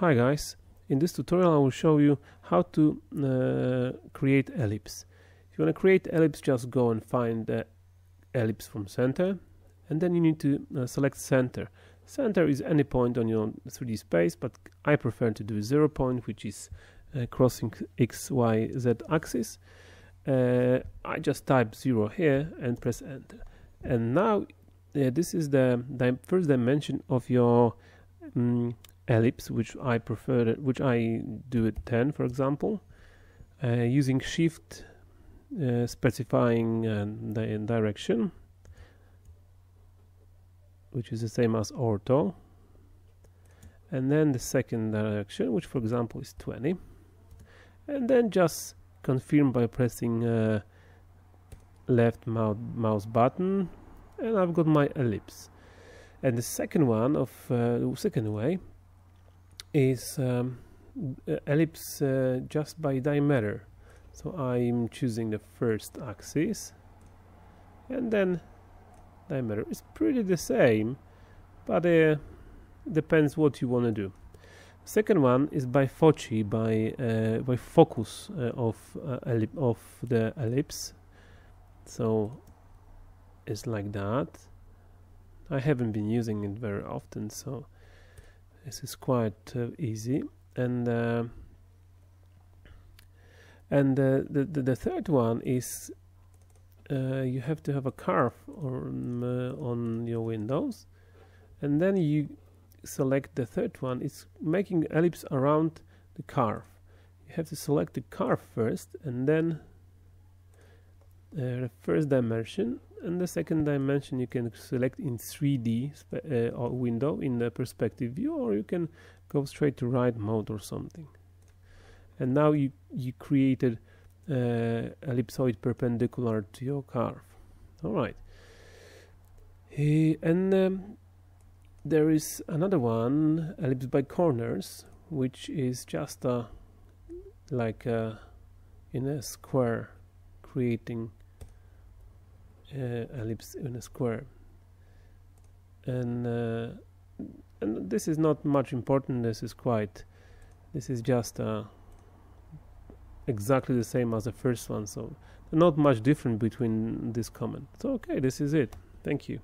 Hi guys, in this tutorial I will show you how to uh, create ellipse. If you want to create ellipse just go and find the ellipse from center and then you need to uh, select center. Center is any point on your 3D space but I prefer to do zero point which is uh, crossing x, y, z axis. Uh, I just type zero here and press enter and now uh, this is the, first dimension of your um, ellipse which I prefer which I do at 10 for example uh, using shift uh, specifying the direction which is the same as ortho. And then the second direction which for example is 20 and then just confirm by pressing uh, left mouse, mouse button and I've got my ellipse. And the second one of uh, the second way is um, ellipse uh, just by diameter. So I'm choosing the first axis and then diameter is pretty the same but uh, depends what you want to do. Second one is by foci by uh, by focus uh, of uh, of the ellipse. So it's like that. I haven't been using it very often so this is quite uh, easy. And uh, and uh, the, the, the third one is you have to have a curve on, on your windows. And then you select the third one. It's making ellipse around the curve. You have to select the curve first and then uh, the first dimension and the second dimension you can select in 3D uh, window in the perspective view or you can go straight to right mode or something. And now you you created uh, ellipsoid perpendicular to your curve. All right. Uh, and um, there is another one ellipse by corners which is just a like a, in a square creating uh, ellipse in a square. And uh, and this is not much important this is quite this is just uh, exactly the same as the first one so not much different between this comment. So okay this is it. Thank you